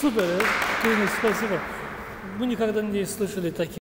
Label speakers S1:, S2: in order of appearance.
S1: Супер, э? спасибо. Мы никогда не слышали таких.